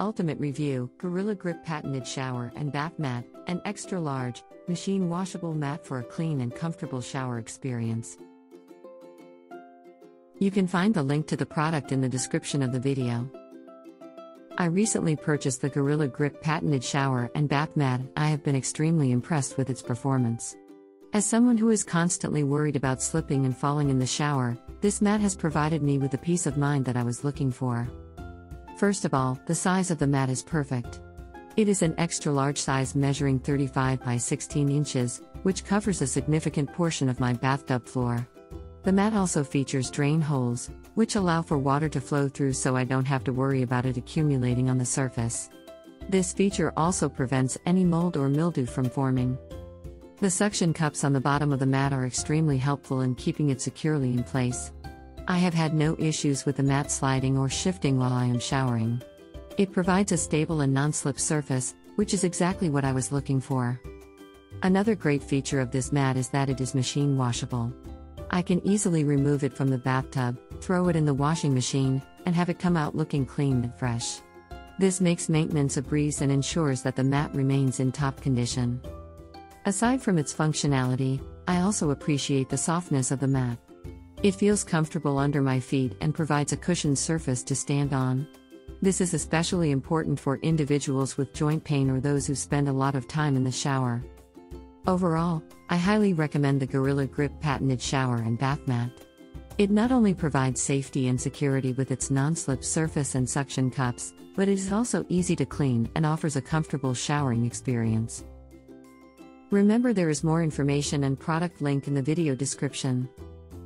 Ultimate Review Gorilla Grip Patented Shower and Bath Mat, an extra large, machine washable mat for a clean and comfortable shower experience. You can find the link to the product in the description of the video. I recently purchased the Gorilla Grip patented shower and bath mat. I have been extremely impressed with its performance. As someone who is constantly worried about slipping and falling in the shower, this mat has provided me with the peace of mind that I was looking for. First of all, the size of the mat is perfect. It is an extra large size measuring 35 by 16 inches, which covers a significant portion of my bathtub floor. The mat also features drain holes, which allow for water to flow through so I don't have to worry about it accumulating on the surface. This feature also prevents any mold or mildew from forming. The suction cups on the bottom of the mat are extremely helpful in keeping it securely in place. I have had no issues with the mat sliding or shifting while I am showering. It provides a stable and non slip surface, which is exactly what I was looking for. Another great feature of this mat is that it is machine washable. I can easily remove it from the bathtub, throw it in the washing machine, and have it come out looking clean and fresh. This makes maintenance a breeze and ensures that the mat remains in top condition. Aside from its functionality, I also appreciate the softness of the mat. It feels comfortable under my feet and provides a cushioned surface to stand on. This is especially important for individuals with joint pain or those who spend a lot of time in the shower. Overall, I highly recommend the Gorilla Grip patented shower and bath mat. It not only provides safety and security with its non slip surface and suction cups, but it is also easy to clean and offers a comfortable showering experience. Remember, there is more information and product link in the video description.